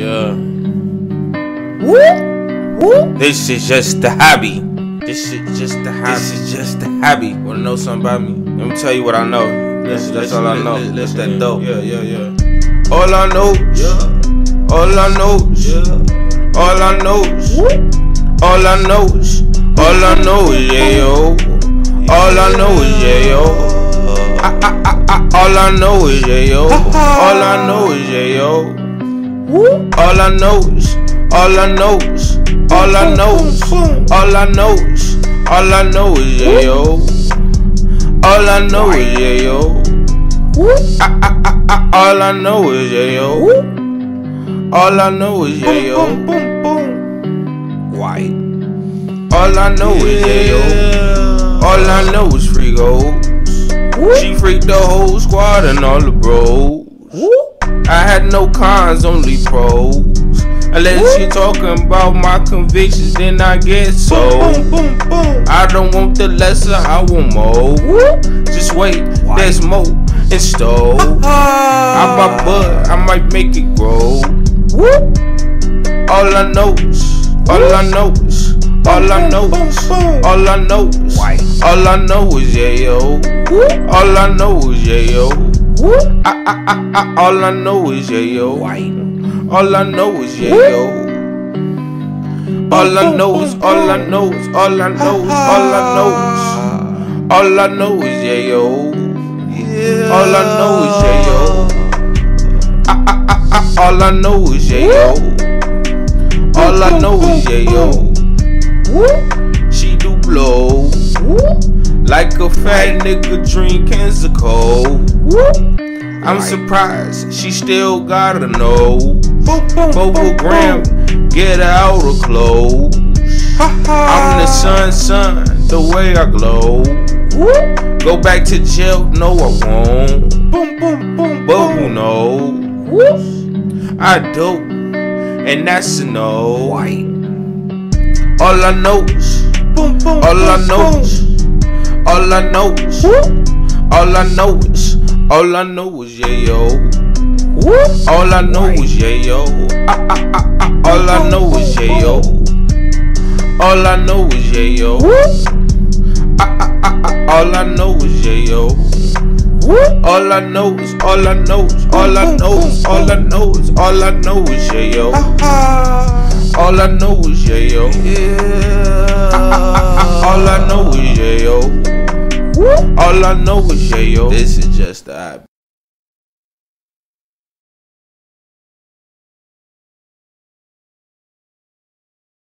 Yeah. Woo? Woo! This is just the hobby. This is just the hobby. This is just the hobby. Wanna know something about me? Let me tell you what I know. That's, that's all I know. That's that dope. Yeah, yeah, yeah. All I know. Yeah. All I know. Yeah. All I know. All I know. All I know is yayo. All I know is yayo. Ah, ah, ah, all I know is yayo. All I know is yayo. All I know is, all I know is, all I know is, all I know is, all I know is yayo. All I know is yayo. Ah, ah, ah, all I know is yayo. All I know is yayo. White. All I know is yeah, yo. All I know is free gold. She freaked the whole squad and all the bros. I had no cons, only pros. Unless you talking about my convictions, then I get so. Boom, boom, boom, boom. I don't want the lesser, I want more. Just wait, there's more in store. Uh-huh. I'm my bud, I might make it grow. All I know is, all I know is, all I know is, all I know is, all I know is, yayo. All I know is, yayo. I, I, I, I, all I know is, yayo. All I know is, yayo. All I know is, all I know is, all I know is, all I know is, all I know is, yeah, yo. All I know is, yayo. All I know is, yayo. All I know is, yayo. She do blow like a fat nigga drink cans of cold. I'm surprised she still gotta know. Four gram, get out of clothes. I'm the sun, sun, the way I glow. Go back to jail, no I won't. But who knows? I do, and that's a no. All I know all I know all I know is, all I know is, all I know is, yayo. All I know is, yayo. Ah, ah, ah, ah. All I know is, yayo. All I know is, yayo. Ah, ah, ah, ah. All I know is, yayo. All I know is, all I know is, all I know is, all I know is, all I know is, yayo. All I know is, yayo. All I know is, yayo. All I know is, yayo. This is just the